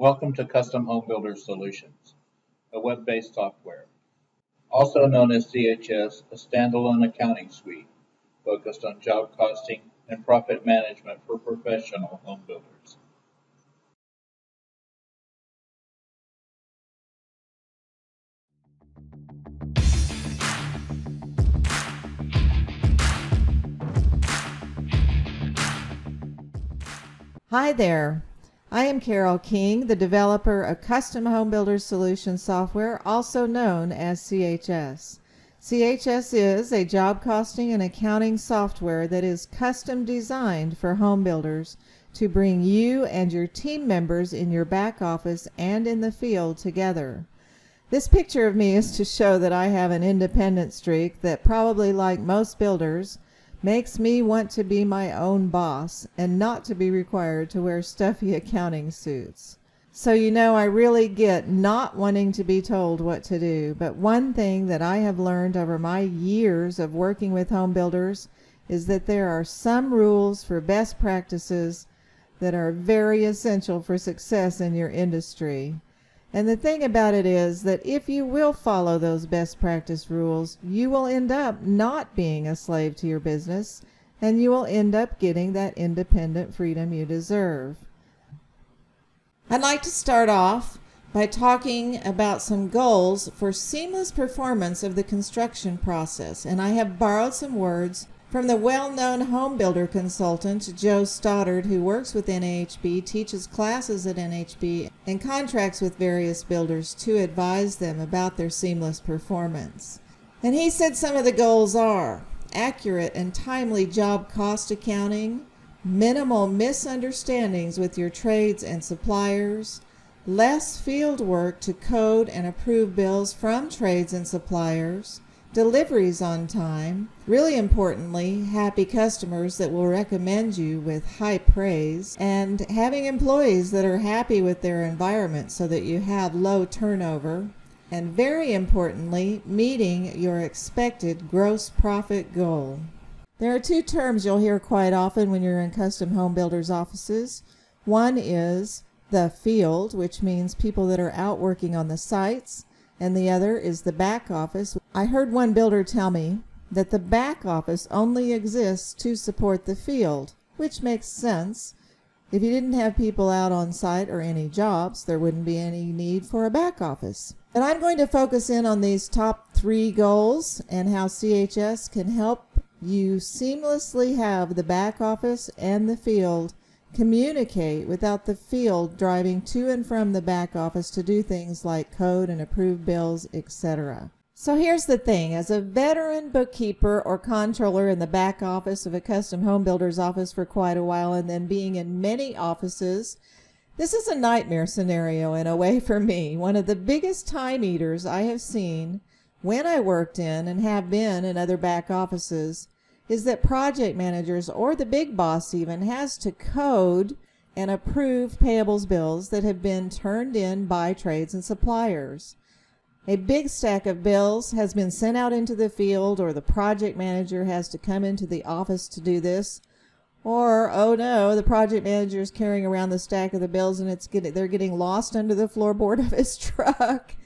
Welcome to Custom Home Builder Solutions, a web-based software. Also known as CHS, a standalone accounting suite focused on job costing and profit management for professional home builders. Hi there. I am Carol King, the developer of Custom Home Builder Solutions software, also known as CHS. CHS is a job costing and accounting software that is custom designed for home builders to bring you and your team members in your back office and in the field together. This picture of me is to show that I have an independent streak that probably like most builders makes me want to be my own boss and not to be required to wear stuffy accounting suits. So you know I really get not wanting to be told what to do, but one thing that I have learned over my years of working with home builders is that there are some rules for best practices that are very essential for success in your industry. And the thing about it is that if you will follow those best practice rules, you will end up not being a slave to your business and you will end up getting that independent freedom you deserve. I'd like to start off by talking about some goals for seamless performance of the construction process. And I have borrowed some words from the well-known home builder consultant Joe Stoddard, who works with NAHB, teaches classes at NHB, and contracts with various builders to advise them about their seamless performance. And he said some of the goals are accurate and timely job cost accounting, minimal misunderstandings with your trades and suppliers, less field work to code and approve bills from trades and suppliers, deliveries on time, really importantly, happy customers that will recommend you with high praise, and having employees that are happy with their environment so that you have low turnover, and very importantly, meeting your expected gross profit goal. There are two terms you'll hear quite often when you're in custom home builders' offices. One is the field, which means people that are out working on the sites and the other is the back office. I heard one builder tell me that the back office only exists to support the field, which makes sense. If you didn't have people out on site or any jobs, there wouldn't be any need for a back office. And I'm going to focus in on these top three goals and how CHS can help you seamlessly have the back office and the field communicate without the field driving to and from the back office to do things like code and approve bills, etc. So here's the thing, as a veteran bookkeeper or controller in the back office of a custom home builder's office for quite a while and then being in many offices, this is a nightmare scenario in a way for me. One of the biggest time eaters I have seen when I worked in and have been in other back offices is that project managers or the big boss even has to code and approve payables bills that have been turned in by trades and suppliers. A big stack of bills has been sent out into the field or the project manager has to come into the office to do this. Or, oh no, the project manager is carrying around the stack of the bills and it's getting, they're getting lost under the floorboard of his truck.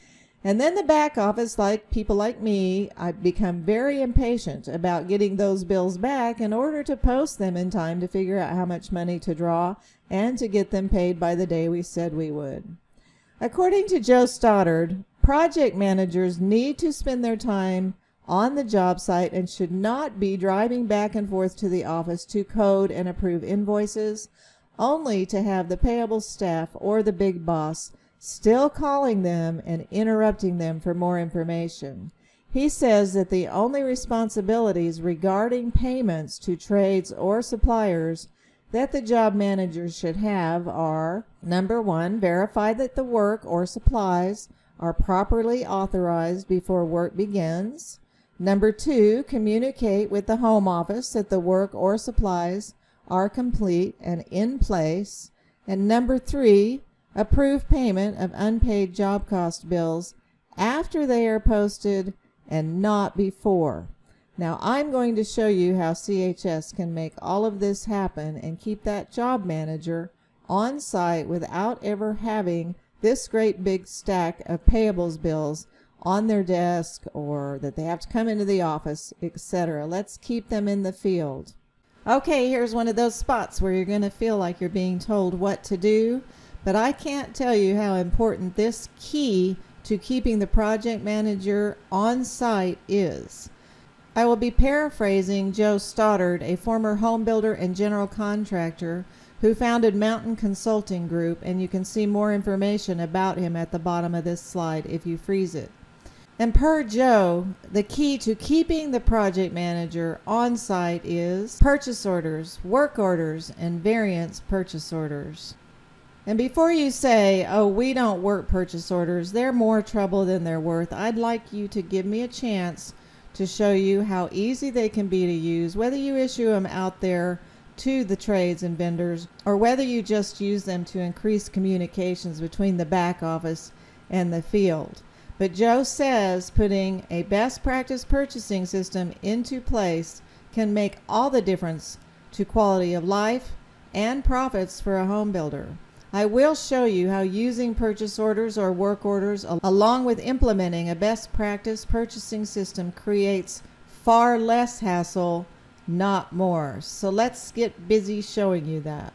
And then the back office, like people like me, I've become very impatient about getting those bills back in order to post them in time to figure out how much money to draw and to get them paid by the day we said we would. According to Joe Stoddard, project managers need to spend their time on the job site and should not be driving back and forth to the office to code and approve invoices, only to have the payable staff or the big boss still calling them and interrupting them for more information. He says that the only responsibilities regarding payments to trades or suppliers that the job manager should have are number one, verify that the work or supplies are properly authorized before work begins. Number two, communicate with the home office that the work or supplies are complete and in place. And number three, approve payment of unpaid job cost bills after they are posted and not before. Now I'm going to show you how CHS can make all of this happen and keep that job manager on site without ever having this great big stack of payables bills on their desk or that they have to come into the office, etc. Let's keep them in the field. Okay, here's one of those spots where you're going to feel like you're being told what to do, but I can't tell you how important this key to keeping the project manager on site is. I will be paraphrasing Joe Stoddard, a former home builder and general contractor who founded Mountain Consulting Group, and you can see more information about him at the bottom of this slide if you freeze it. And per Joe, the key to keeping the project manager on site is purchase orders, work orders, and variance purchase orders. And before you say, oh, we don't work purchase orders, they're more trouble than they're worth, I'd like you to give me a chance to show you how easy they can be to use, whether you issue them out there to the trades and vendors or whether you just use them to increase communications between the back office and the field. But Joe says putting a best practice purchasing system into place can make all the difference to quality of life and profits for a home builder. I will show you how using purchase orders or work orders along with implementing a best practice purchasing system creates far less hassle, not more. So let's get busy showing you that.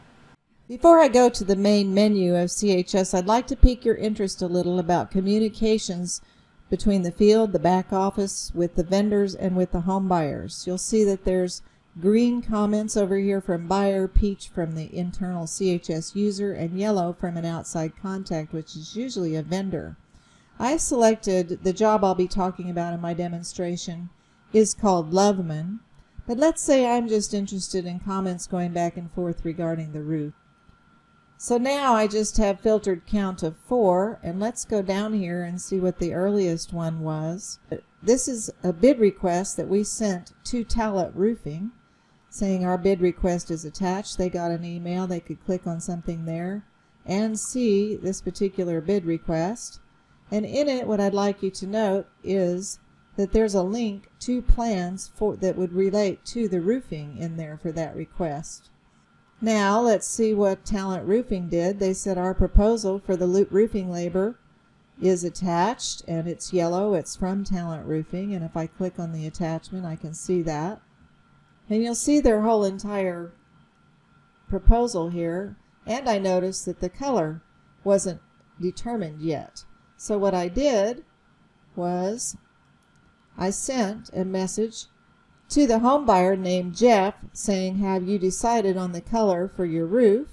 Before I go to the main menu of CHS, I'd like to pique your interest a little about communications between the field, the back office, with the vendors, and with the home buyers. You'll see that there's green comments over here from buyer, peach from the internal CHS user, and yellow from an outside contact, which is usually a vendor. I selected the job I'll be talking about in my demonstration is called Loveman, but let's say I'm just interested in comments going back and forth regarding the roof. So now I just have filtered count of four, and let's go down here and see what the earliest one was. This is a bid request that we sent to Talent Roofing saying our bid request is attached. They got an email. They could click on something there and see this particular bid request. And in it, what I'd like you to note is that there's a link to plans for that would relate to the roofing in there for that request. Now let's see what Talent Roofing did. They said our proposal for the loop roofing labor is attached and it's yellow. It's from Talent Roofing and if I click on the attachment I can see that. And you'll see their whole entire proposal here. And I noticed that the color wasn't determined yet. So what I did was I sent a message to the home buyer named Jeff saying, have you decided on the color for your roof?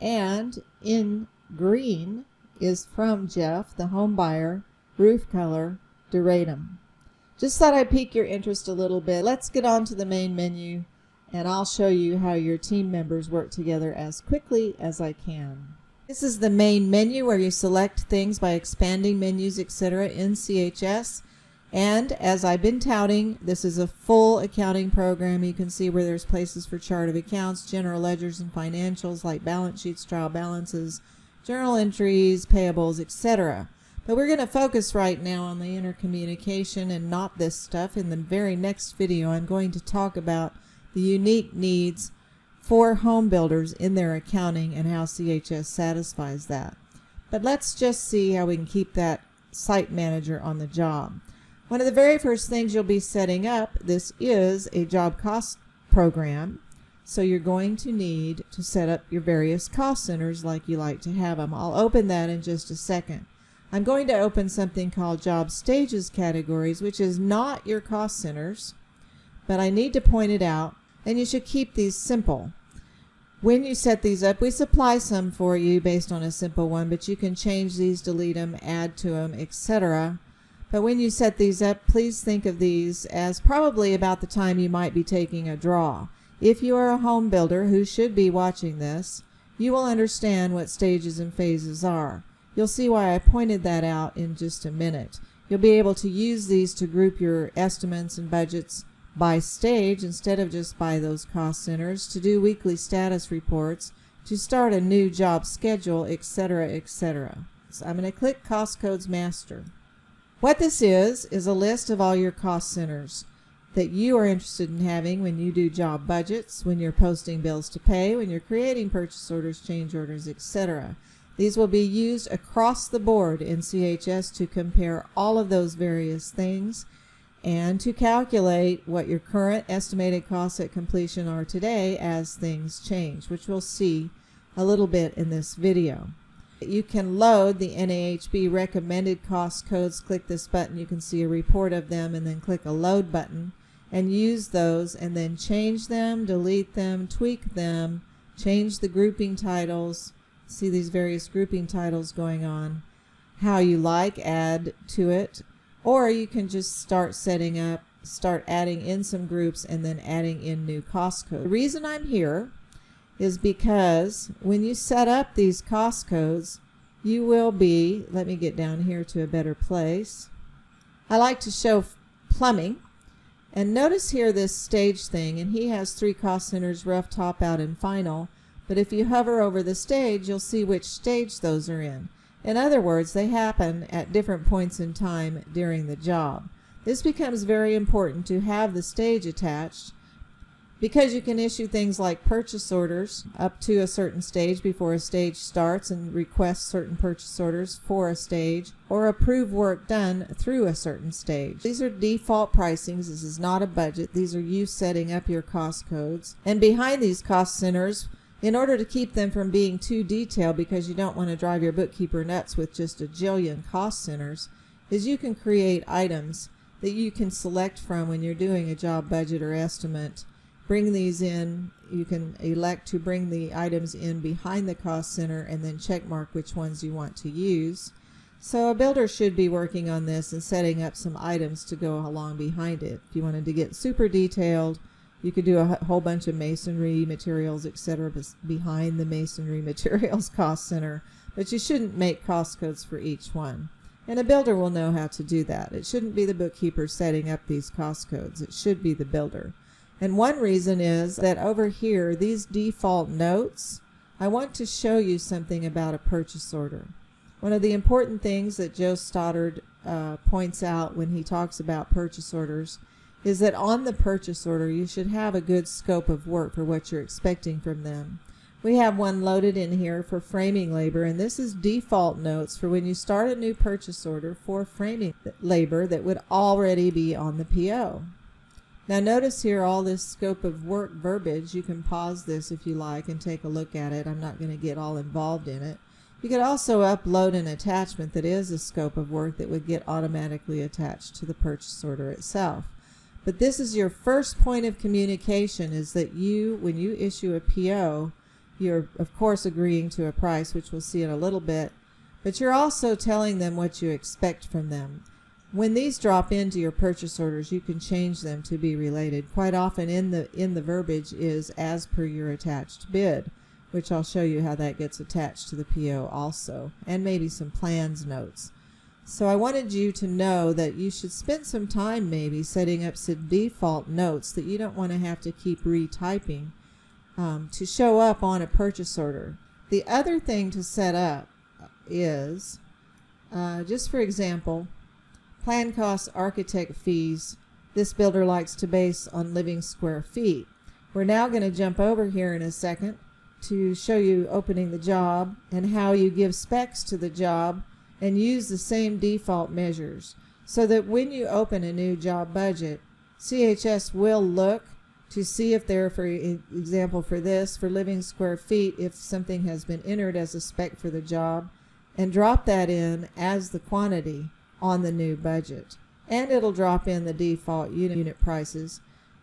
And in green is from Jeff, the home buyer, roof color, Duratum. Just thought I'd pique your interest a little bit. Let's get on to the main menu and I'll show you how your team members work together as quickly as I can. This is the main menu where you select things by expanding menus, etc. in CHS. And as I've been touting, this is a full accounting program. You can see where there's places for chart of accounts, general ledgers and financials like balance sheets, trial balances, journal entries, payables, etc. But we're going to focus right now on the intercommunication and not this stuff. In the very next video, I'm going to talk about the unique needs for home builders in their accounting and how CHS satisfies that. But let's just see how we can keep that site manager on the job. One of the very first things you'll be setting up, this is a job cost program. So you're going to need to set up your various cost centers like you like to have them. I'll open that in just a second. I'm going to open something called job stages categories, which is not your cost centers, but I need to point it out, and you should keep these simple. When you set these up, we supply some for you based on a simple one, but you can change these, delete them, add to them, etc. But when you set these up, please think of these as probably about the time you might be taking a draw. If you are a home builder who should be watching this, you will understand what stages and phases are. You'll see why I pointed that out in just a minute. You'll be able to use these to group your estimates and budgets by stage instead of just by those cost centers, to do weekly status reports, to start a new job schedule, etc., etc. So I'm going to click Cost Codes Master. What this is, is a list of all your cost centers. that you are interested in having when you do job budgets, when you're posting bills to pay, when you're creating purchase orders, change orders, etc. These will be used across the board in CHS to compare all of those various things and to calculate what your current estimated costs at completion are today as things change, which we'll see a little bit in this video. You can load the NAHB recommended cost codes. Click this button. You can see a report of them and then click a load button and use those and then change them, delete them, tweak them, change the grouping titles. See these various grouping titles going on. How you like, add to it. Or you can just start setting up, start adding in some groups and then adding in new cost codes. The reason I'm here is because when you set up these cost codes, you will be, let me get down here to a better place. I like to show plumbing. And notice here this stage thing, and he has three cost centers, rough, top out, and final. But if you hover over the stage, you'll see which stage those are in. In other words, they happen at different points in time during the job. This becomes very important to have the stage attached because you can issue things like purchase orders up to a certain stage before a stage starts and request certain purchase orders for a stage or approve work done through a certain stage. These are default pricings. This is not a budget. These are you setting up your cost codes. And behind these cost centers, in order to keep them from being too detailed because you don't want to drive your bookkeeper nuts with just a jillion cost centers, is you can create items that you can select from when you're doing a job budget or estimate bring these in. You can elect to bring the items in behind the cost center and then check mark which ones you want to use. So a builder should be working on this and setting up some items to go along behind it. If you wanted to get super detailed, you could do a whole bunch of masonry materials, etc. behind the masonry materials cost center, but you shouldn't make cost codes for each one. And a builder will know how to do that. It shouldn't be the bookkeeper setting up these cost codes. It should be the builder. And one reason is that over here, these default notes, I want to show you something about a purchase order. One of the important things that Joe Stoddard uh, points out when he talks about purchase orders is that on the purchase order, you should have a good scope of work for what you're expecting from them. We have one loaded in here for framing labor, and this is default notes for when you start a new purchase order for framing labor that would already be on the PO. Now notice here all this scope of work verbiage. You can pause this if you like and take a look at it. I'm not going to get all involved in it. You could also upload an attachment that is a scope of work that would get automatically attached to the purchase order itself. But this is your first point of communication is that you, when you issue a PO, you're of course agreeing to a price, which we'll see in a little bit, but you're also telling them what you expect from them. When these drop into your purchase orders, you can change them to be related. Quite often in the in the verbiage is as per your attached bid, which I'll show you how that gets attached to the PO also, and maybe some plans notes. So I wanted you to know that you should spend some time maybe setting up some default notes that you don't want to have to keep retyping um, to show up on a purchase order. The other thing to set up is, uh, just for example, Plan costs architect fees this builder likes to base on living square feet. We're now going to jump over here in a second to show you opening the job and how you give specs to the job and use the same default measures so that when you open a new job budget, CHS will look to see if there, for example, for this, for living square feet, if something has been entered as a spec for the job, and drop that in as the quantity on the new budget. And it'll drop in the default unit prices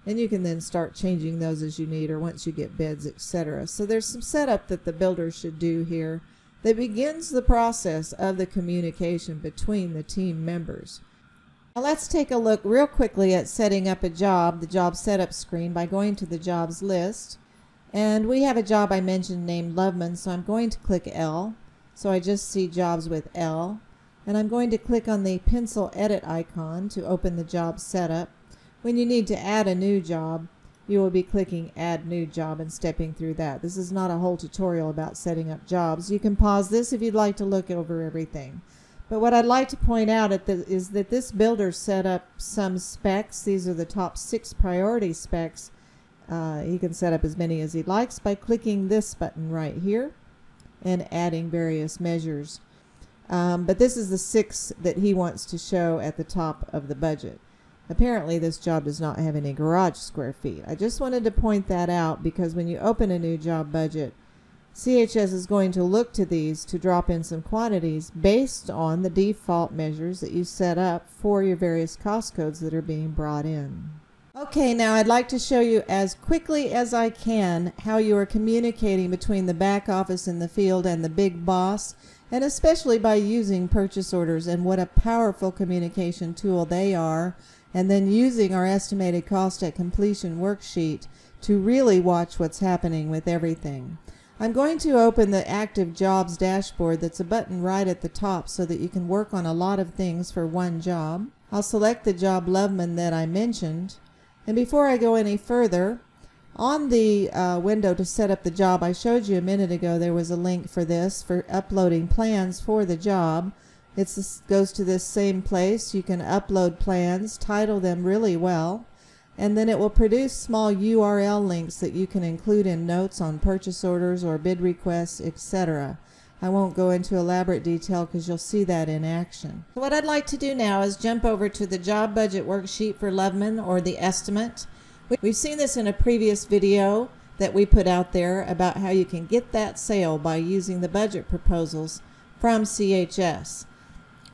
and you can then start changing those as you need or once you get bids, etc. So there's some setup that the builder should do here that begins the process of the communication between the team members. Now let's take a look real quickly at setting up a job, the job setup screen by going to the jobs list. And we have a job I mentioned named Loveman, so I'm going to click L. So I just see jobs with L and I'm going to click on the pencil edit icon to open the job setup. When you need to add a new job, you will be clicking add new job and stepping through that. This is not a whole tutorial about setting up jobs. You can pause this if you'd like to look over everything. But what I'd like to point out is that this builder set up some specs. These are the top six priority specs. Uh, he can set up as many as he likes by clicking this button right here and adding various measures. Um, but this is the six that he wants to show at the top of the budget. Apparently this job does not have any garage square feet. I just wanted to point that out because when you open a new job budget, CHS is going to look to these to drop in some quantities based on the default measures that you set up for your various cost codes that are being brought in. Okay, now I'd like to show you as quickly as I can how you are communicating between the back office in the field and the big boss, and especially by using purchase orders and what a powerful communication tool they are, and then using our estimated cost at completion worksheet to really watch what's happening with everything. I'm going to open the active jobs dashboard that's a button right at the top so that you can work on a lot of things for one job. I'll select the job Loveman that I mentioned. And before I go any further, on the uh, window to set up the job I showed you a minute ago, there was a link for this, for uploading plans for the job. It goes to this same place. You can upload plans, title them really well, and then it will produce small URL links that you can include in notes on purchase orders or bid requests, etc. I won't go into elaborate detail because you'll see that in action. What I'd like to do now is jump over to the job budget worksheet for Loveman or the estimate. We've seen this in a previous video that we put out there about how you can get that sale by using the budget proposals from CHS.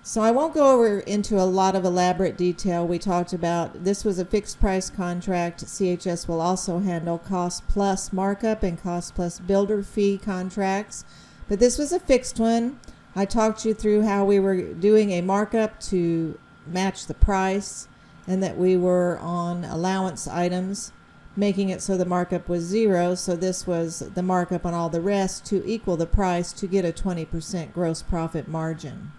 So I won't go over into a lot of elaborate detail. We talked about this was a fixed price contract. CHS will also handle cost plus markup and cost plus builder fee contracts. But this was a fixed one. I talked you through how we were doing a markup to match the price and that we were on allowance items making it so the markup was zero. So this was the markup on all the rest to equal the price to get a 20% gross profit margin.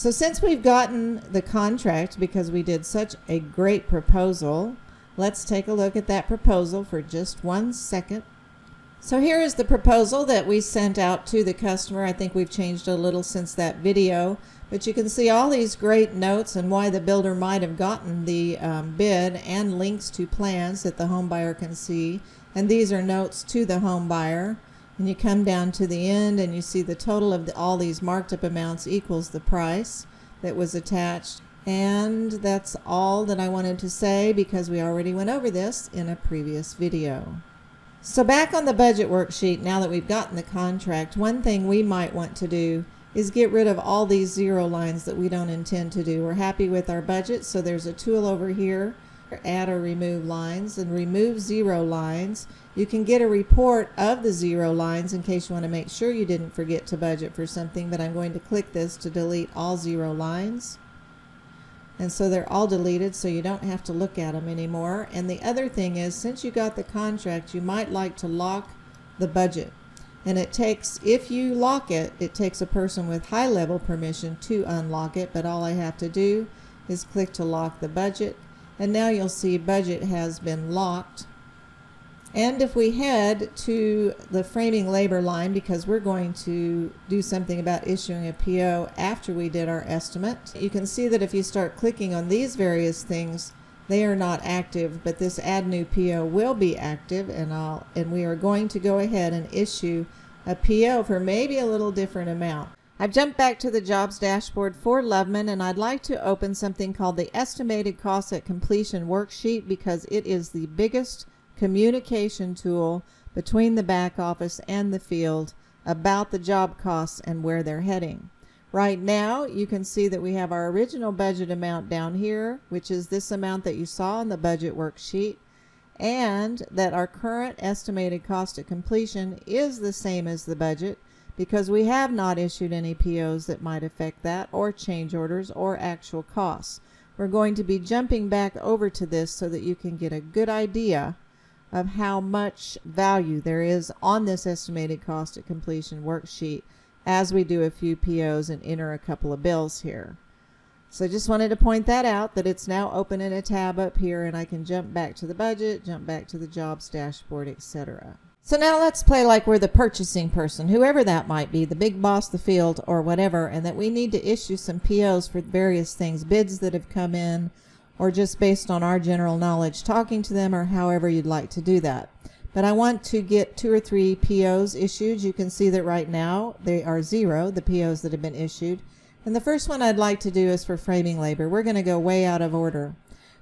So since we've gotten the contract because we did such a great proposal, let's take a look at that proposal for just one second. So here is the proposal that we sent out to the customer. I think we've changed a little since that video, but you can see all these great notes and why the builder might have gotten the um, bid and links to plans that the home buyer can see. And these are notes to the home buyer and you come down to the end and you see the total of the, all these marked up amounts equals the price that was attached and that's all that I wanted to say because we already went over this in a previous video. So back on the budget worksheet, now that we've gotten the contract, one thing we might want to do is get rid of all these zero lines that we don't intend to do. We're happy with our budget, so there's a tool over here add or remove lines and remove zero lines. You can get a report of the zero lines in case you want to make sure you didn't forget to budget for something, but I'm going to click this to delete all zero lines. And so they're all deleted so you don't have to look at them anymore. And the other thing is, since you got the contract, you might like to lock the budget. And it takes, if you lock it, it takes a person with high level permission to unlock it, but all I have to do is click to lock the budget and now you'll see budget has been locked. And if we head to the framing labor line, because we're going to do something about issuing a PO after we did our estimate, you can see that if you start clicking on these various things, they are not active, but this add new PO will be active and I'll, and we are going to go ahead and issue a PO for maybe a little different amount. I've jumped back to the jobs dashboard for Loveman and I'd like to open something called the estimated cost at completion worksheet because it is the biggest communication tool between the back office and the field about the job costs and where they're heading. Right now, you can see that we have our original budget amount down here, which is this amount that you saw in the budget worksheet, and that our current estimated cost at completion is the same as the budget, because we have not issued any POs that might affect that or change orders or actual costs. We're going to be jumping back over to this so that you can get a good idea of how much value there is on this estimated cost at completion worksheet as we do a few POs and enter a couple of bills here. So I just wanted to point that out that it's now open in a tab up here and I can jump back to the budget, jump back to the jobs dashboard, etc. So now let's play like we're the purchasing person, whoever that might be, the big boss, the field, or whatever, and that we need to issue some POs for various things, bids that have come in, or just based on our general knowledge, talking to them, or however you'd like to do that. But I want to get two or three POs issued. You can see that right now they are zero, the POs that have been issued. And the first one I'd like to do is for framing labor. We're going to go way out of order.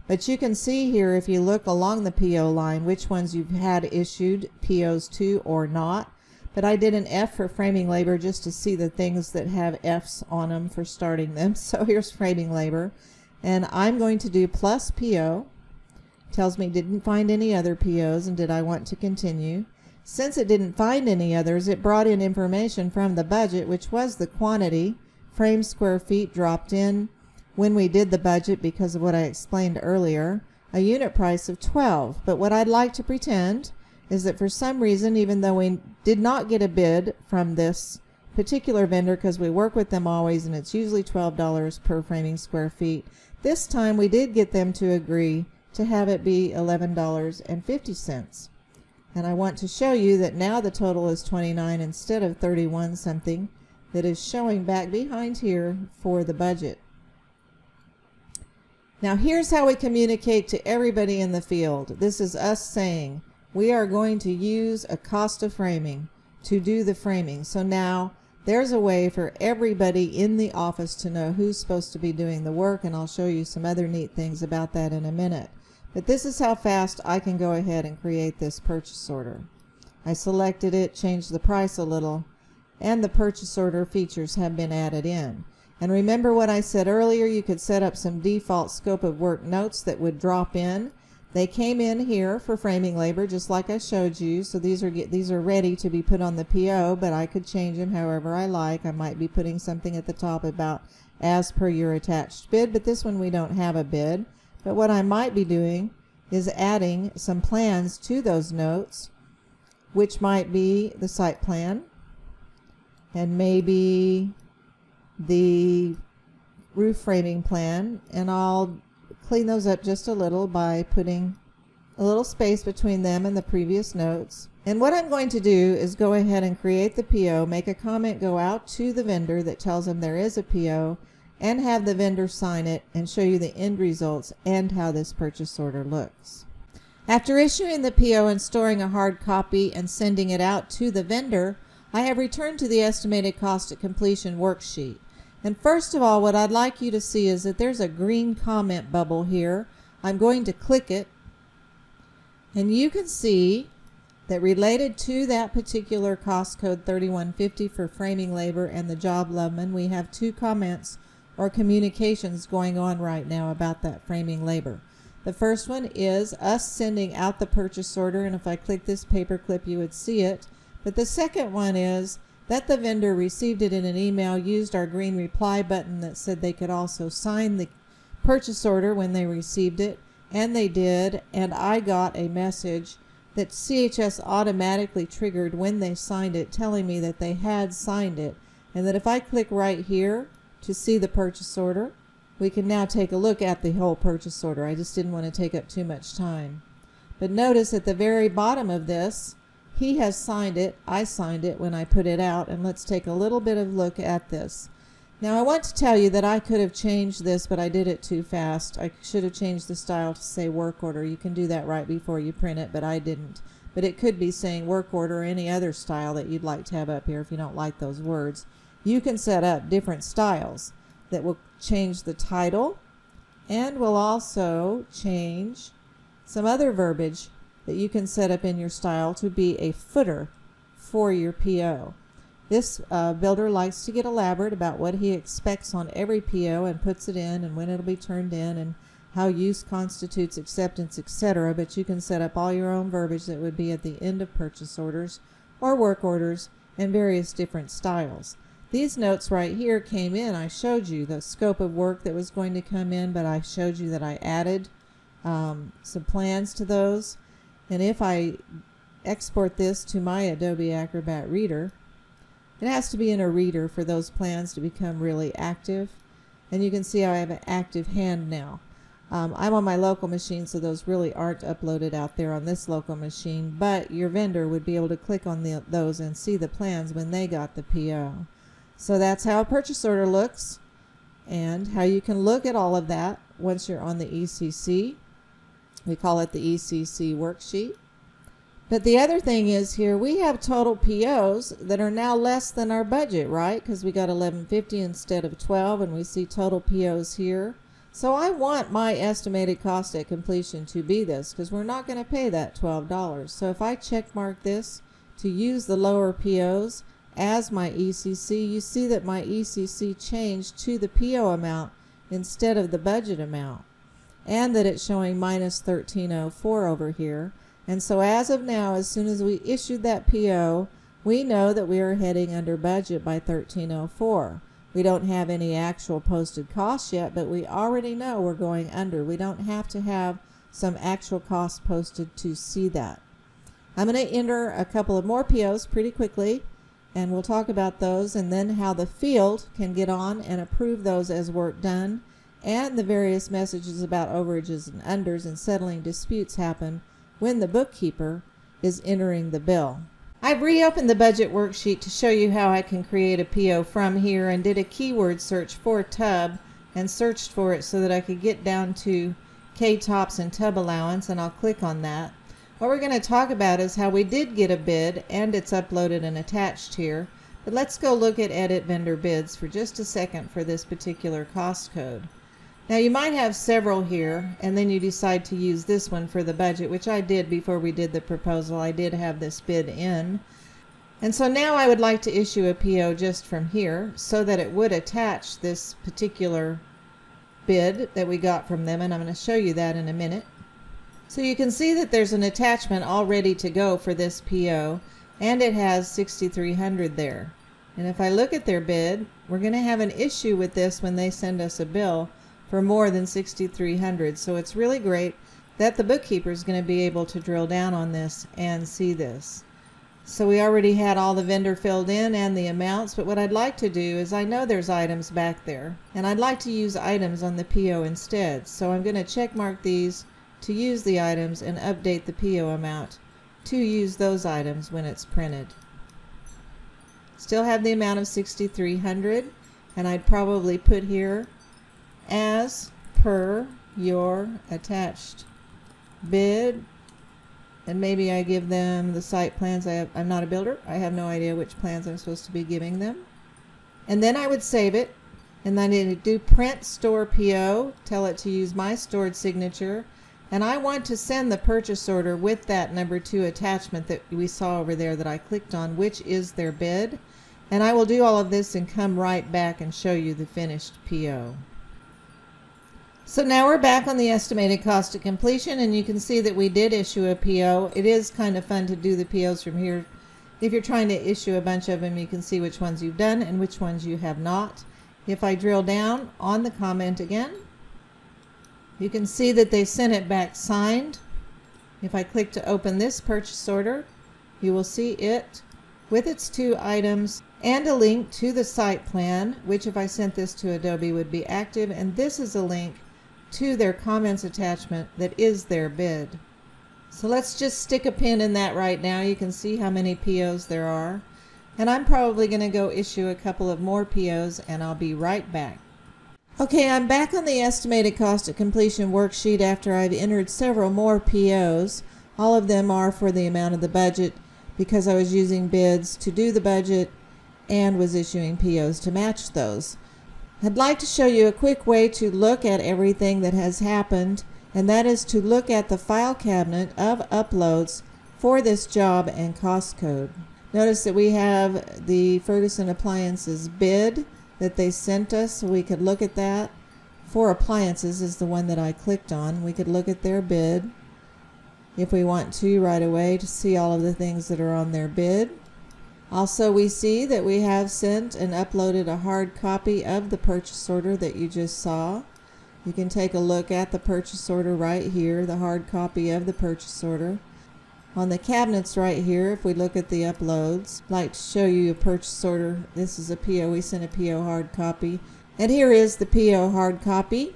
But you can see here, if you look along the PO line, which ones you've had issued POs to or not. But I did an F for framing labor just to see the things that have Fs on them for starting them. So here's framing labor. And I'm going to do plus PO. Tells me didn't find any other POs and did I want to continue. Since it didn't find any others, it brought in information from the budget, which was the quantity, frame square feet dropped in, when we did the budget because of what I explained earlier, a unit price of 12. But what I'd like to pretend is that for some reason, even though we did not get a bid from this particular vendor because we work with them always and it's usually $12 per framing square feet, this time we did get them to agree to have it be $11.50. And I want to show you that now the total is 29 instead of 31 something that is showing back behind here for the budget. Now here's how we communicate to everybody in the field. This is us saying we are going to use a cost of framing to do the framing. So now there's a way for everybody in the office to know who's supposed to be doing the work and I'll show you some other neat things about that in a minute. But this is how fast I can go ahead and create this purchase order. I selected it, changed the price a little, and the purchase order features have been added in. And remember what I said earlier, you could set up some default scope of work notes that would drop in. They came in here for framing labor, just like I showed you. So these are these are ready to be put on the PO, but I could change them however I like. I might be putting something at the top about as per your attached bid, but this one we don't have a bid. But what I might be doing is adding some plans to those notes, which might be the site plan and maybe the roof framing plan and I'll clean those up just a little by putting a little space between them and the previous notes. And what I'm going to do is go ahead and create the PO, make a comment go out to the vendor that tells them there is a PO, and have the vendor sign it and show you the end results and how this purchase order looks. After issuing the PO and storing a hard copy and sending it out to the vendor, I have returned to the estimated cost at completion worksheet. And first of all, what I'd like you to see is that there's a green comment bubble here. I'm going to click it. And you can see that related to that particular cost code 3150 for framing labor and the job Loveman, we have two comments or communications going on right now about that framing labor. The first one is us sending out the purchase order, and if I click this paper clip, you would see it. But the second one is that the vendor received it in an email, used our green reply button that said they could also sign the purchase order when they received it, and they did, and I got a message that CHS automatically triggered when they signed it telling me that they had signed it and that if I click right here to see the purchase order we can now take a look at the whole purchase order. I just didn't want to take up too much time. But notice at the very bottom of this he has signed it. I signed it when I put it out. And let's take a little bit of look at this. Now I want to tell you that I could have changed this, but I did it too fast. I should have changed the style to say work order. You can do that right before you print it, but I didn't. But it could be saying work order or any other style that you'd like to have up here if you don't like those words. You can set up different styles that will change the title and will also change some other verbiage that you can set up in your style to be a footer for your PO. This uh, builder likes to get elaborate about what he expects on every PO and puts it in and when it'll be turned in and how use constitutes acceptance, etc. But you can set up all your own verbiage that would be at the end of purchase orders or work orders and various different styles. These notes right here came in. I showed you the scope of work that was going to come in, but I showed you that I added um, some plans to those. And if I export this to my Adobe Acrobat Reader, it has to be in a reader for those plans to become really active. And you can see I have an active hand now. Um, I'm on my local machine, so those really aren't uploaded out there on this local machine, but your vendor would be able to click on the, those and see the plans when they got the PO. So that's how a purchase order looks and how you can look at all of that once you're on the ECC. We call it the ECC worksheet. But the other thing is here we have total POs that are now less than our budget, right? Because we got 1150 instead of 12 and we see total POs here. So I want my estimated cost at completion to be this because we're not going to pay that $12. So if I check mark this to use the lower POs as my ECC, you see that my ECC changed to the PO amount instead of the budget amount and that it's showing minus 1304 over here. And so as of now, as soon as we issued that PO, we know that we are heading under budget by 1304. We don't have any actual posted costs yet, but we already know we're going under. We don't have to have some actual costs posted to see that. I'm going to enter a couple of more POs pretty quickly, and we'll talk about those and then how the field can get on and approve those as work done, and the various messages about overages and unders and settling disputes happen when the bookkeeper is entering the bill. I've reopened the budget worksheet to show you how I can create a PO from here and did a keyword search for tub and searched for it so that I could get down to K-tops and tub allowance and I'll click on that. What we're going to talk about is how we did get a bid and it's uploaded and attached here. But let's go look at edit vendor bids for just a second for this particular cost code. Now you might have several here and then you decide to use this one for the budget, which I did before we did the proposal. I did have this bid in. And so now I would like to issue a PO just from here so that it would attach this particular bid that we got from them and I'm going to show you that in a minute. So you can see that there's an attachment all ready to go for this PO and it has 6300 there. And if I look at their bid, we're going to have an issue with this when they send us a bill for more than 6,300. So it's really great that the bookkeeper is going to be able to drill down on this and see this. So we already had all the vendor filled in and the amounts, but what I'd like to do is I know there's items back there, and I'd like to use items on the PO instead. So I'm going to check mark these to use the items and update the PO amount to use those items when it's printed. Still have the amount of 6,300, and I'd probably put here as per your attached bid and maybe I give them the site plans. I have, I'm not a builder. I have no idea which plans I'm supposed to be giving them. And then I would save it and then I do print store PO, tell it to use my stored signature. And I want to send the purchase order with that number two attachment that we saw over there that I clicked on, which is their bid. And I will do all of this and come right back and show you the finished PO. So now we're back on the estimated cost of completion and you can see that we did issue a PO. It is kind of fun to do the POs from here. If you're trying to issue a bunch of them, you can see which ones you've done and which ones you have not. If I drill down on the comment again, you can see that they sent it back signed. If I click to open this purchase order, you will see it with its two items and a link to the site plan, which if I sent this to Adobe would be active. And this is a link to their comments attachment that is their bid. So let's just stick a pin in that right now. You can see how many POs there are. And I'm probably going to go issue a couple of more POs and I'll be right back. Okay, I'm back on the estimated cost of completion worksheet after I've entered several more POs. All of them are for the amount of the budget because I was using bids to do the budget and was issuing POs to match those. I'd like to show you a quick way to look at everything that has happened, and that is to look at the file cabinet of uploads for this job and cost code. Notice that we have the Ferguson Appliances bid that they sent us, so we could look at that. For appliances is the one that I clicked on. We could look at their bid if we want to right away to see all of the things that are on their bid. Also, we see that we have sent and uploaded a hard copy of the purchase order that you just saw. You can take a look at the purchase order right here, the hard copy of the purchase order. On the cabinets right here, if we look at the uploads, I'd like to show you a purchase order. This is a PO. We sent a PO hard copy. And here is the PO hard copy.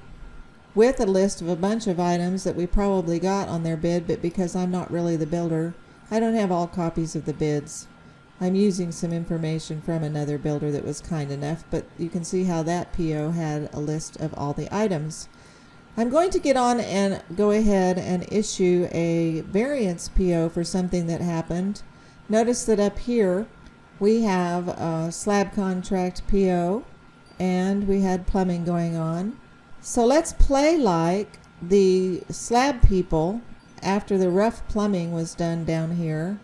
with a list of a bunch of items that we probably got on their bid, but because I'm not really the builder, I don't have all copies of the bids. I'm using some information from another builder that was kind enough, but you can see how that PO had a list of all the items. I'm going to get on and go ahead and issue a variance PO for something that happened. Notice that up here we have a slab contract PO and we had plumbing going on. So let's play like the slab people after the rough plumbing was done down here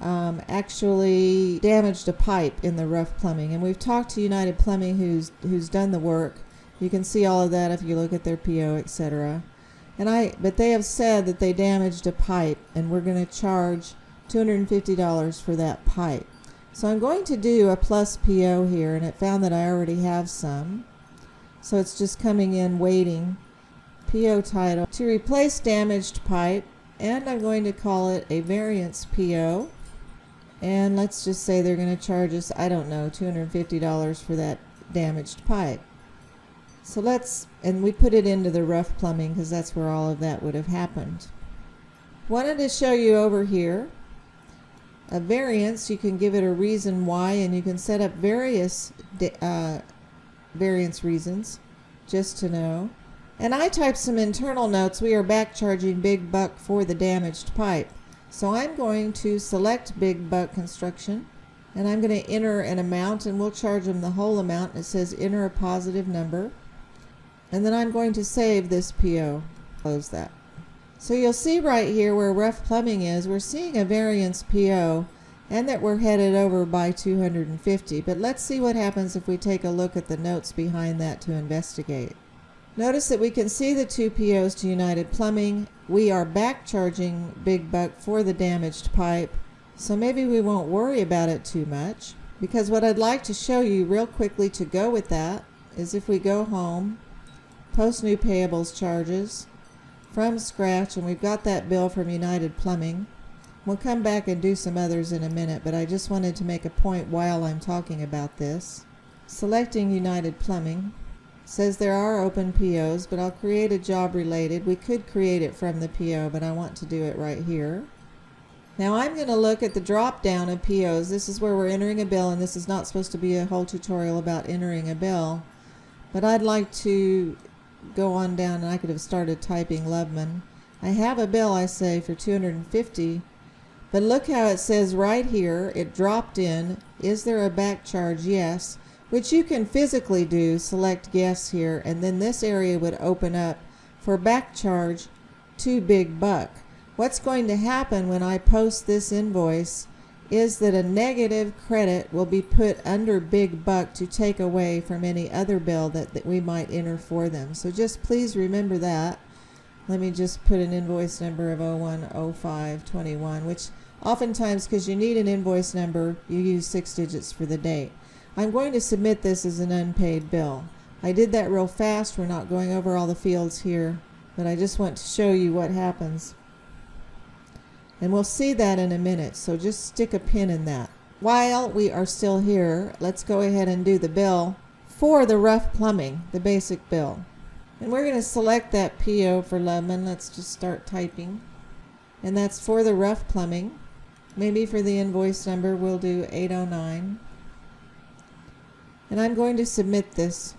um, actually damaged a pipe in the rough plumbing. And we've talked to United Plumbing who's who's done the work. You can see all of that if you look at their PO etc and I but they have said that they damaged a pipe and we're going to charge $250 for that pipe. So I'm going to do a plus PO here and it found that I already have some. So it's just coming in waiting. PO title to replace damaged pipe and I'm going to call it a variance PO and let's just say they're going to charge us I don't know $250 for that damaged pipe. So let's and we put it into the rough plumbing because that's where all of that would have happened. Wanted to show you over here a variance. You can give it a reason why and you can set up various uh, variance reasons just to know. And I typed some internal notes. We are back charging big buck for the damaged pipe so I'm going to select Big Buck Construction and I'm going to enter an amount and we'll charge them the whole amount. It says enter a positive number. And then I'm going to save this PO. Close that. So you'll see right here where rough plumbing is, we're seeing a variance PO and that we're headed over by 250. But let's see what happens if we take a look at the notes behind that to investigate. Notice that we can see the two POs to United Plumbing. We are back charging Big Buck for the damaged pipe, so maybe we won't worry about it too much. Because what I'd like to show you real quickly to go with that is if we go home, post new payables charges from scratch, and we've got that bill from United Plumbing. We'll come back and do some others in a minute, but I just wanted to make a point while I'm talking about this. Selecting United Plumbing, says there are open POs, but I'll create a job related. We could create it from the PO, but I want to do it right here. Now I'm going to look at the drop down of POs. This is where we're entering a bill, and this is not supposed to be a whole tutorial about entering a bill. But I'd like to go on down, and I could have started typing Loveman. I have a bill, I say, for 250 but look how it says right here, it dropped in. Is there a back charge? Yes which you can physically do, select yes here, and then this area would open up for back charge to Big Buck. What's going to happen when I post this invoice is that a negative credit will be put under Big Buck to take away from any other bill that, that we might enter for them. So just please remember that. Let me just put an invoice number of 010521, which oftentimes, because you need an invoice number, you use six digits for the date. I'm going to submit this as an unpaid bill. I did that real fast. We're not going over all the fields here, but I just want to show you what happens. And we'll see that in a minute, so just stick a pin in that. While we are still here, let's go ahead and do the bill for the rough plumbing, the basic bill. And we're going to select that PO for Loveman. Let's just start typing. And that's for the rough plumbing. Maybe for the invoice number, we'll do 809 and I'm going to submit this.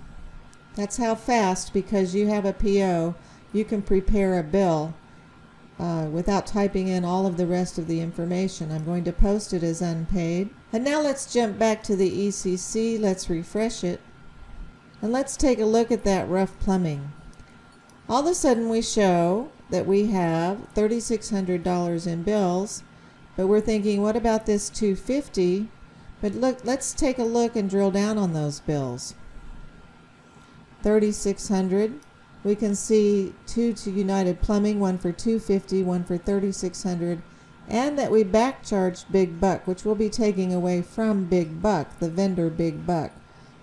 That's how fast, because you have a PO, you can prepare a bill uh, without typing in all of the rest of the information. I'm going to post it as unpaid. And now let's jump back to the ECC. Let's refresh it. And let's take a look at that rough plumbing. All of a sudden we show that we have $3,600 in bills, but we're thinking, what about this 250 but look, let's take a look and drill down on those bills. 3600 we can see two to United Plumbing, one for 250, one for 3600 and that we back charged Big Buck, which we'll be taking away from Big Buck, the vendor Big Buck.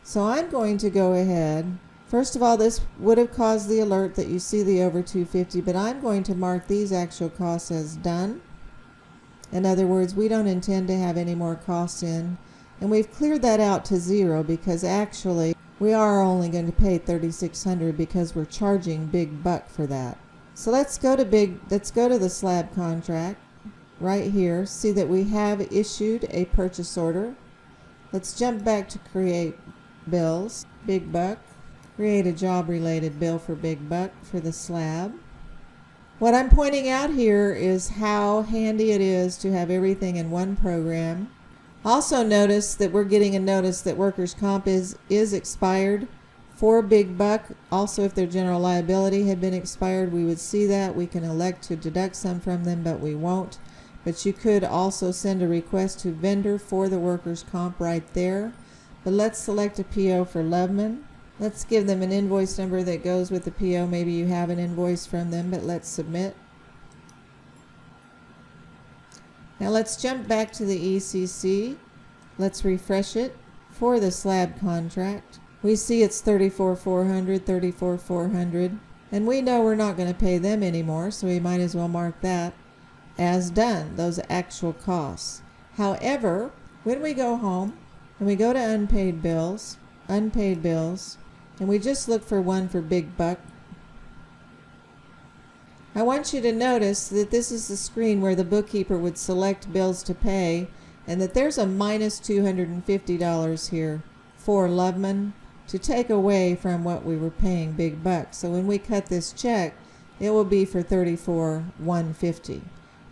So I'm going to go ahead. First of all, this would have caused the alert that you see the over 250, but I'm going to mark these actual costs as done. In other words, we don't intend to have any more costs in And we've cleared that out to zero because actually we are only going to pay 3600 because we're charging big buck for that. So let's go to big let's go to the slab contract right here. See that we have issued a purchase order. Let's jump back to create bills, big buck. Create a job related bill for big buck for the slab. What I'm pointing out here is how handy it is to have everything in one program. Also notice that we're getting a notice that workers' comp is, is expired for Big Buck. Also, if their general liability had been expired, we would see that. We can elect to deduct some from them, but we won't. But you could also send a request to vendor for the workers' comp right there. But let's select a PO for Loveman. Let's give them an invoice number that goes with the PO. Maybe you have an invoice from them, but let's submit. Now let's jump back to the ECC. Let's refresh it for the slab contract. We see it's 34,400, 34,400, and we know we're not going to pay them anymore, so we might as well mark that as done, those actual costs. However, when we go home and we go to unpaid bills, unpaid bills, and we just look for one for big buck. I want you to notice that this is the screen where the bookkeeper would select bills to pay and that there's a minus $250 here for Loveman to take away from what we were paying big buck. So when we cut this check, it will be for 34 150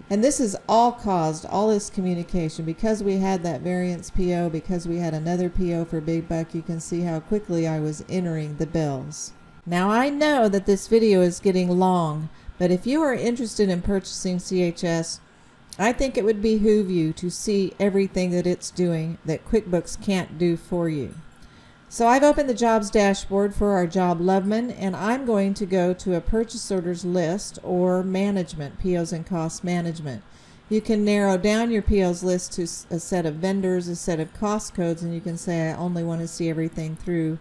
and this is all caused, all this communication, because we had that variance PO, because we had another PO for Big Buck, you can see how quickly I was entering the bills. Now I know that this video is getting long, but if you are interested in purchasing CHS, I think it would behoove you to see everything that it's doing that QuickBooks can't do for you. So I've opened the jobs dashboard for our job Loveman and I'm going to go to a purchase orders list or management, POs and cost management. You can narrow down your POs list to a set of vendors, a set of cost codes, and you can say I only want to see everything through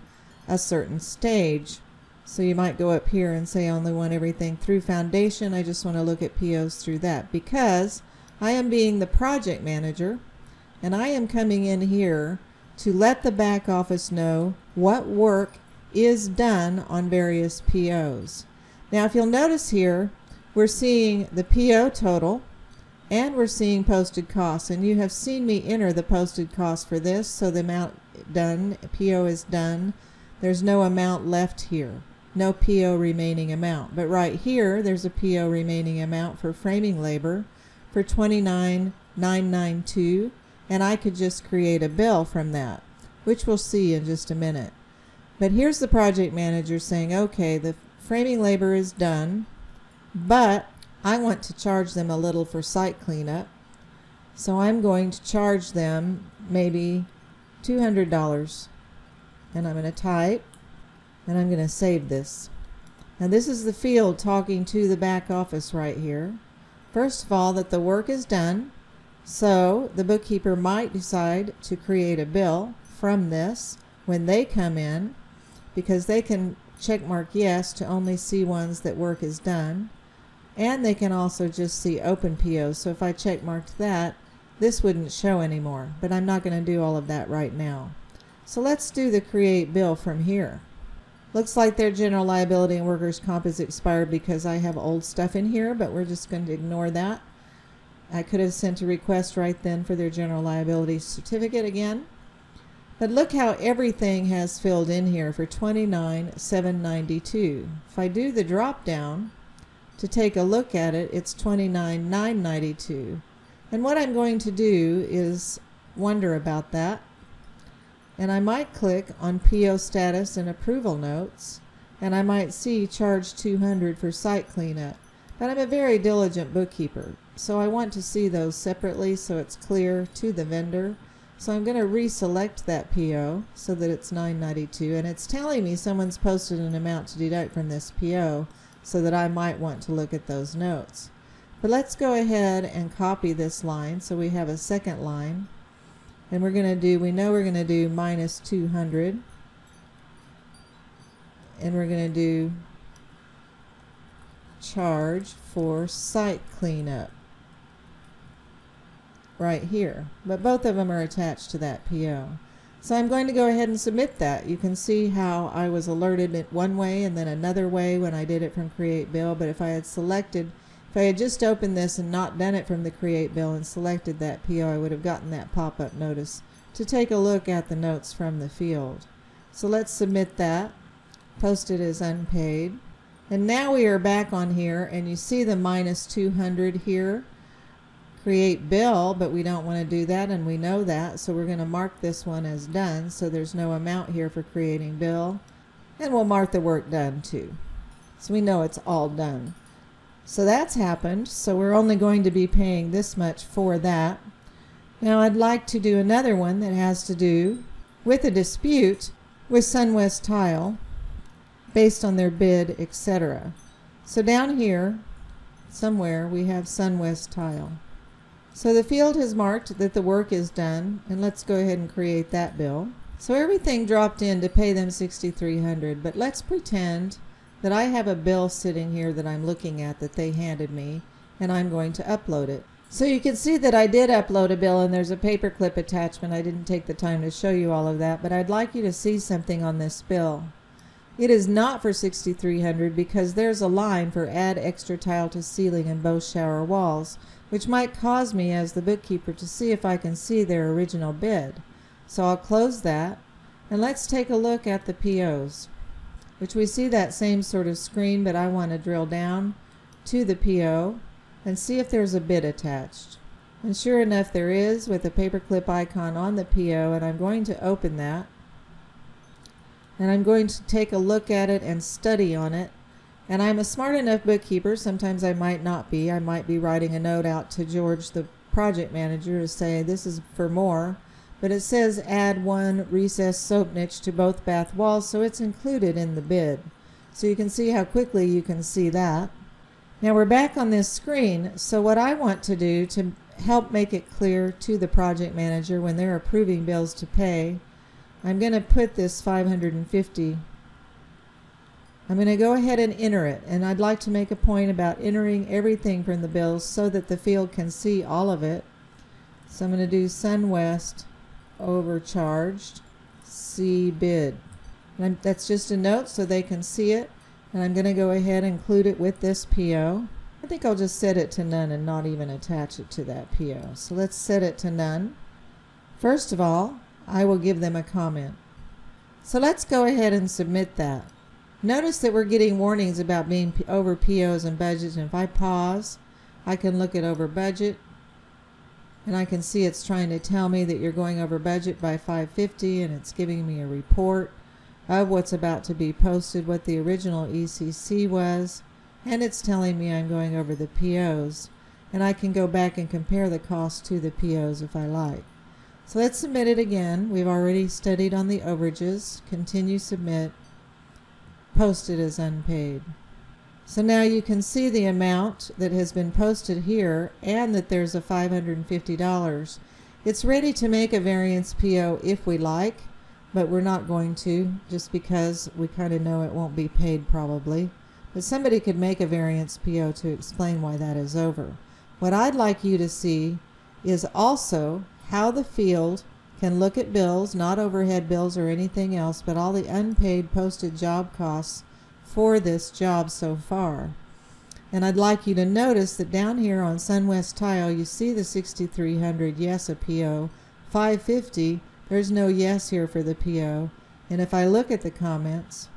a certain stage. So you might go up here and say I only want everything through foundation. I just want to look at POs through that because I am being the project manager and I am coming in here to let the back office know what work is done on various POs. Now, if you'll notice here, we're seeing the PO total and we're seeing posted costs. And you have seen me enter the posted cost for this, so the amount done, PO is done. There's no amount left here, no PO remaining amount. But right here, there's a PO remaining amount for framing labor for 29992 and I could just create a bill from that, which we'll see in just a minute. But here's the project manager saying, okay, the framing labor is done, but I want to charge them a little for site cleanup. So I'm going to charge them maybe $200. And I'm going to type, and I'm going to save this. Now this is the field talking to the back office right here. First of all, that the work is done. So the bookkeeper might decide to create a bill from this when they come in because they can check mark yes to only see ones that work is done. And they can also just see open POs. So if I check marked that, this wouldn't show anymore. But I'm not going to do all of that right now. So let's do the create bill from here. Looks like their general liability and workers' comp is expired because I have old stuff in here, but we're just going to ignore that. I could have sent a request right then for their general liability certificate again. But look how everything has filled in here for 29,792. If I do the drop down to take a look at it, it's 29,992. And what I'm going to do is wonder about that. And I might click on PO status and approval notes, and I might see charge 200 for site cleanup. But I'm a very diligent bookkeeper. So I want to see those separately so it's clear to the vendor. So I'm going to reselect that PO so that it's 992 and it's telling me someone's posted an amount to deduct from this PO so that I might want to look at those notes. But let's go ahead and copy this line so we have a second line and we're going to do, we know we're going to do minus 200 and we're going to do charge for site cleanup. right here, but both of them are attached to that PO. So I'm going to go ahead and submit that. You can see how I was alerted it one way and then another way when I did it from Create Bill, but if I had selected, if I had just opened this and not done it from the Create Bill and selected that PO, I would have gotten that pop-up notice to take a look at the notes from the field. So let's submit that, post it as unpaid. And now we are back on here and you see the minus 200 here create bill, but we don't want to do that and we know that. So we're going to mark this one as done. So there's no amount here for creating bill. And we'll mark the work done too. So we know it's all done. So that's happened. So we're only going to be paying this much for that. Now I'd like to do another one that has to do with a dispute with SunWest Tile based on their bid, etc. So down here, somewhere, we have SunWest Tile. So the field has marked that the work is done, and let's go ahead and create that bill. So everything dropped in to pay them 6300 but let's pretend that I have a bill sitting here that I'm looking at that they handed me, and I'm going to upload it. So you can see that I did upload a bill and there's a paperclip attachment. I didn't take the time to show you all of that, but I'd like you to see something on this bill. It is not for 6300 because there's a line for add extra tile to ceiling and both shower walls which might cause me as the bookkeeper to see if I can see their original bid. So I'll close that and let's take a look at the POs, which we see that same sort of screen, but I want to drill down to the PO and see if there's a bid attached. And sure enough, there is with a paperclip icon on the PO, and I'm going to open that. And I'm going to take a look at it and study on it and I'm a smart enough bookkeeper, sometimes I might not be. I might be writing a note out to George, the project manager, to say this is for more. But it says add one recessed soap niche to both bath walls, so it's included in the bid. So you can see how quickly you can see that. Now we're back on this screen, so what I want to do to help make it clear to the project manager when they're approving bills to pay, I'm going to put this 550 I'm going to go ahead and enter it, and I'd like to make a point about entering everything from the bills so that the field can see all of it. So I'm going to do SunWest overcharged, see bid. That's just a note so they can see it, and I'm going to go ahead and include it with this PO. I think I'll just set it to none and not even attach it to that PO. So let's set it to none. First of all, I will give them a comment. So let's go ahead and submit that. Notice that we're getting warnings about being over POs and budgets. And if I pause, I can look at over budget and I can see it's trying to tell me that you're going over budget by 550 and it's giving me a report of what's about to be posted, what the original ECC was, and it's telling me I'm going over the POs. And I can go back and compare the cost to the POs if I like. So let's submit it again. We've already studied on the overages. Continue submit posted as unpaid. So now you can see the amount that has been posted here and that there's a $550. It's ready to make a variance PO if we like, but we're not going to just because we kind of know it won't be paid probably. But somebody could make a variance PO to explain why that is over. What I'd like you to see is also how the field can look at bills, not overhead bills or anything else, but all the unpaid posted job costs for this job so far. And I'd like you to notice that down here on SunWest Tile, you see the 6300 yes a PO, 550 there's no yes here for the PO. And if I look at the comments,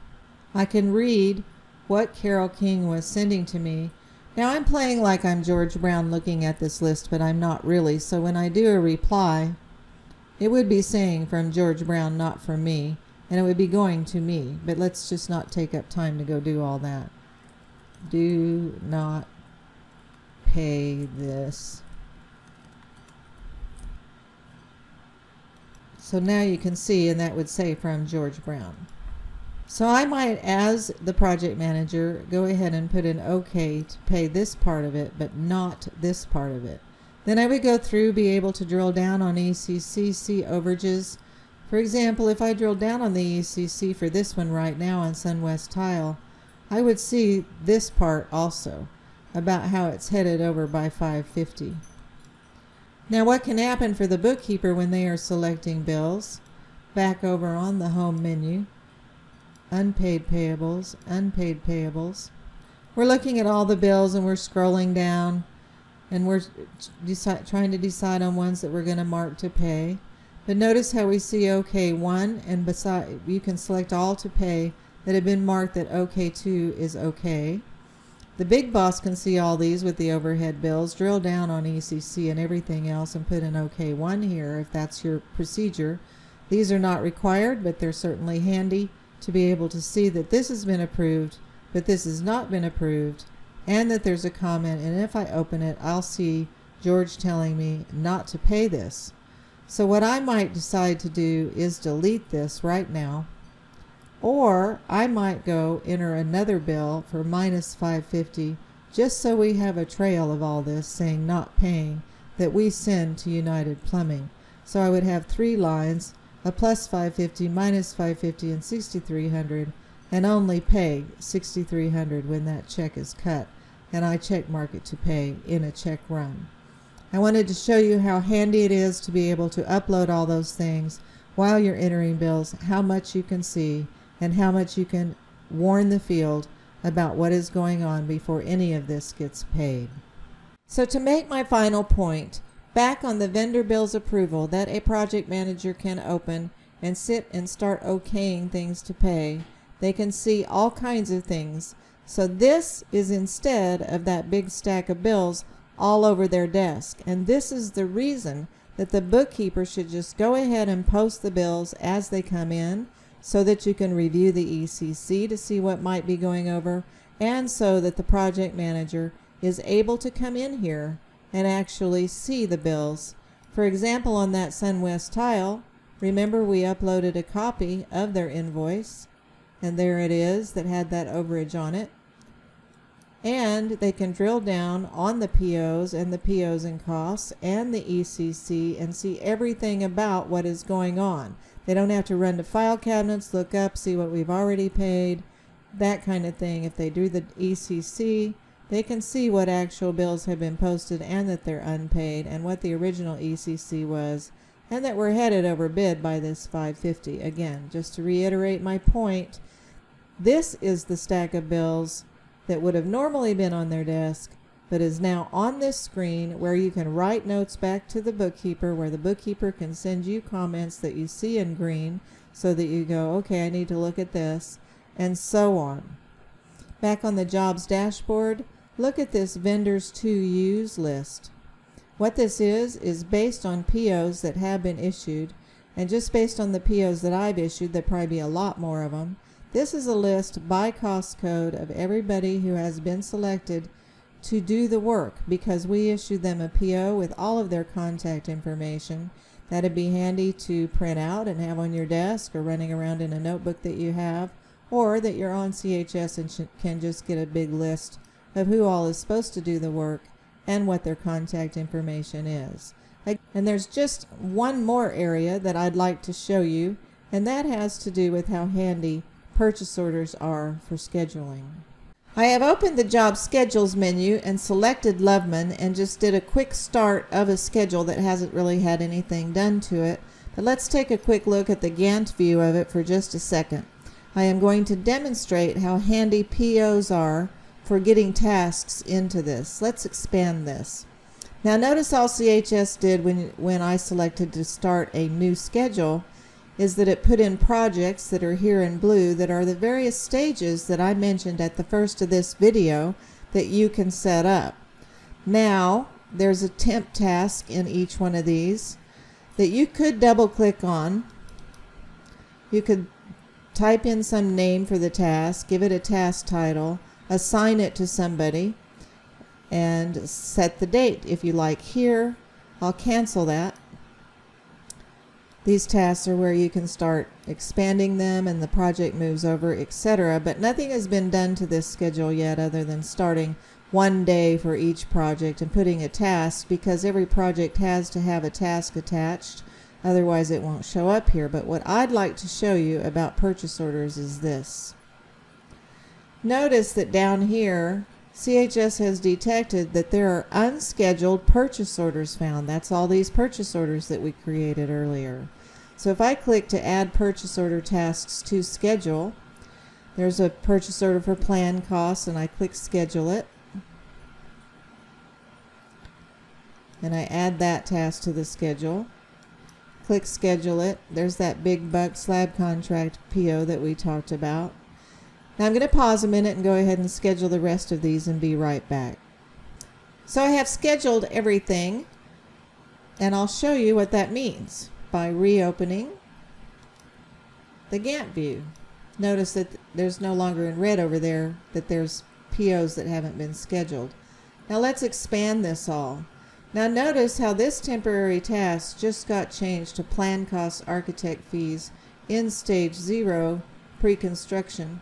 I can read what Carol King was sending to me. Now I'm playing like I'm George Brown looking at this list, but I'm not really. So when I do a reply, it would be saying from George Brown, not from me, and it would be going to me, but let's just not take up time to go do all that. Do not pay this. So now you can see, and that would say from George Brown. So I might, as the project manager, go ahead and put an OK to pay this part of it, but not this part of it. Then I would go through, be able to drill down on see overages. For example, if I drill down on the ECC for this one right now on SunWest Tile, I would see this part also, about how it's headed over by 550. Now what can happen for the bookkeeper when they are selecting bills? Back over on the home menu, unpaid payables, unpaid payables. We're looking at all the bills and we're scrolling down and we're trying to decide on ones that we're going to mark to pay. But notice how we see OK1 and beside you can select all to pay that have been marked that OK2 is OK. The big boss can see all these with the overhead bills, drill down on ECC and everything else and put an OK1 here if that's your procedure. These are not required, but they're certainly handy to be able to see that this has been approved, but this has not been approved, and that there's a comment, and if I open it, I'll see George telling me not to pay this. So what I might decide to do is delete this right now, or I might go enter another bill for minus 550 just so we have a trail of all this saying not paying that we send to United Plumbing. So I would have three lines, a plus 550, minus 550, and 6300, and only pay 6300 when that check is cut and I check mark it to pay in a check run. I wanted to show you how handy it is to be able to upload all those things while you're entering bills, how much you can see, and how much you can warn the field about what is going on before any of this gets paid. So to make my final point, back on the vendor bills approval that a project manager can open and sit and start okaying things to pay, they can see all kinds of things so this is instead of that big stack of bills all over their desk. And this is the reason that the bookkeeper should just go ahead and post the bills as they come in so that you can review the ECC to see what might be going over and so that the project manager is able to come in here and actually see the bills. For example, on that SunWest tile, remember we uploaded a copy of their invoice and there it is that had that overage on it and they can drill down on the POs and the POs and costs and the ECC and see everything about what is going on. They don't have to run to file cabinets, look up, see what we've already paid, that kind of thing. If they do the ECC, they can see what actual bills have been posted and that they're unpaid and what the original ECC was and that we're headed over bid by this 550. Again, just to reiterate my point, this is the stack of bills that would have normally been on their desk but is now on this screen where you can write notes back to the bookkeeper where the bookkeeper can send you comments that you see in green so that you go, okay, I need to look at this, and so on. Back on the jobs dashboard, look at this vendors to use list. What this is, is based on POs that have been issued, and just based on the POs that I've issued, there'll probably be a lot more of them, this is a list by cost code of everybody who has been selected to do the work because we issued them a PO with all of their contact information. That'd be handy to print out and have on your desk or running around in a notebook that you have or that you're on CHS and can just get a big list of who all is supposed to do the work and what their contact information is. And there's just one more area that I'd like to show you, and that has to do with how handy purchase orders are for scheduling. I have opened the job schedules menu and selected Loveman and just did a quick start of a schedule that hasn't really had anything done to it. But let's take a quick look at the Gantt view of it for just a second. I am going to demonstrate how handy POs are for getting tasks into this. Let's expand this. Now notice all CHS did when, when I selected to start a new schedule is that it put in projects that are here in blue that are the various stages that I mentioned at the first of this video that you can set up. Now, there's a temp task in each one of these that you could double click on. You could type in some name for the task, give it a task title, assign it to somebody, and set the date if you like here. I'll cancel that these tasks are where you can start expanding them and the project moves over, etc. But nothing has been done to this schedule yet other than starting one day for each project and putting a task because every project has to have a task attached. Otherwise it won't show up here. But what I'd like to show you about purchase orders is this. Notice that down here CHS has detected that there are unscheduled purchase orders found. That's all these purchase orders that we created earlier. So if I click to add purchase order tasks to schedule, there's a purchase order for plan costs and I click schedule it. And I add that task to the schedule. Click schedule it. There's that big buck slab contract PO that we talked about. Now I'm going to pause a minute and go ahead and schedule the rest of these and be right back. So I have scheduled everything and I'll show you what that means by reopening the Gantt view. Notice that there's no longer in red over there that there's POs that haven't been scheduled. Now let's expand this all. Now notice how this temporary task just got changed to plan cost architect fees in stage zero pre-construction.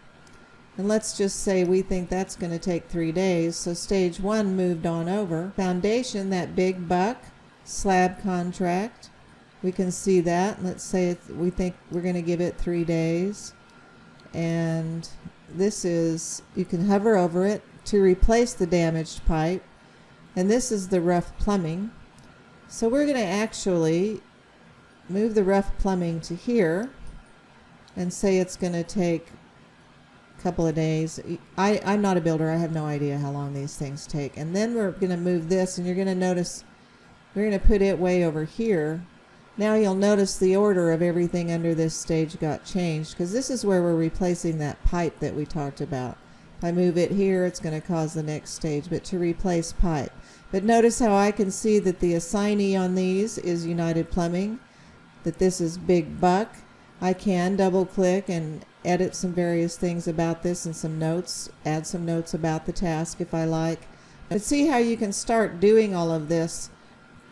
And let's just say we think that's going to take three days. So stage one moved on over. Foundation, that big buck, slab contract. We can see that. Let's say we think we're going to give it three days. And this is, you can hover over it to replace the damaged pipe. And this is the rough plumbing. So we're going to actually move the rough plumbing to here and say it's going to take a couple of days. I, I'm not a builder. I have no idea how long these things take. And then we're going to move this, and you're going to notice we're going to put it way over here. Now you'll notice the order of everything under this stage got changed because this is where we're replacing that pipe that we talked about. If I move it here, it's going to cause the next stage, but to replace pipe. But notice how I can see that the assignee on these is United Plumbing, that this is Big Buck. I can double click and edit some various things about this and some notes, add some notes about the task if I like. But see how you can start doing all of this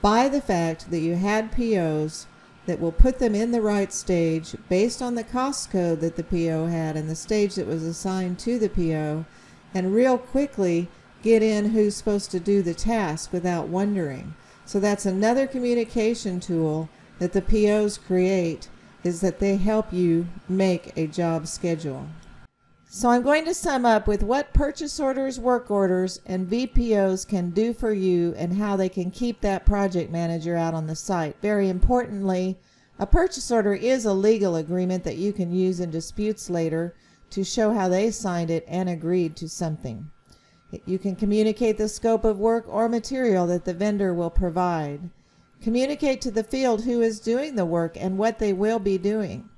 by the fact that you had POs that will put them in the right stage based on the cost code that the PO had and the stage that was assigned to the PO and real quickly get in who's supposed to do the task without wondering. So that's another communication tool that the POs create is that they help you make a job schedule. So I'm going to sum up with what purchase orders, work orders, and VPOs can do for you and how they can keep that project manager out on the site. Very importantly, a purchase order is a legal agreement that you can use in disputes later to show how they signed it and agreed to something. You can communicate the scope of work or material that the vendor will provide. Communicate to the field who is doing the work and what they will be doing.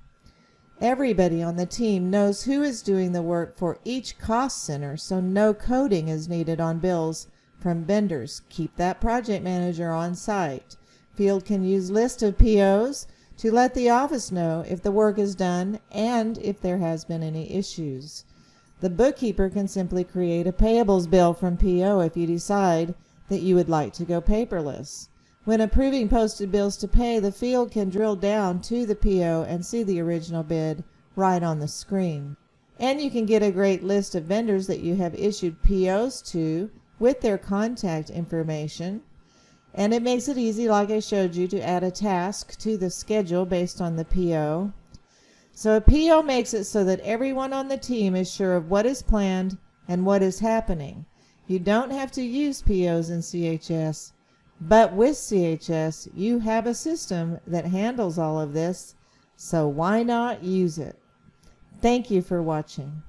Everybody on the team knows who is doing the work for each cost center, so no coding is needed on bills from vendors. Keep that project manager on site. Field can use list of POs to let the office know if the work is done and if there has been any issues. The bookkeeper can simply create a payables bill from PO if you decide that you would like to go paperless. When approving posted bills to pay, the field can drill down to the PO and see the original bid right on the screen. And you can get a great list of vendors that you have issued POs to with their contact information. And it makes it easy, like I showed you, to add a task to the schedule based on the PO. So a PO makes it so that everyone on the team is sure of what is planned and what is happening. You don't have to use POs in CHS. But with CHS, you have a system that handles all of this, so why not use it? Thank you for watching.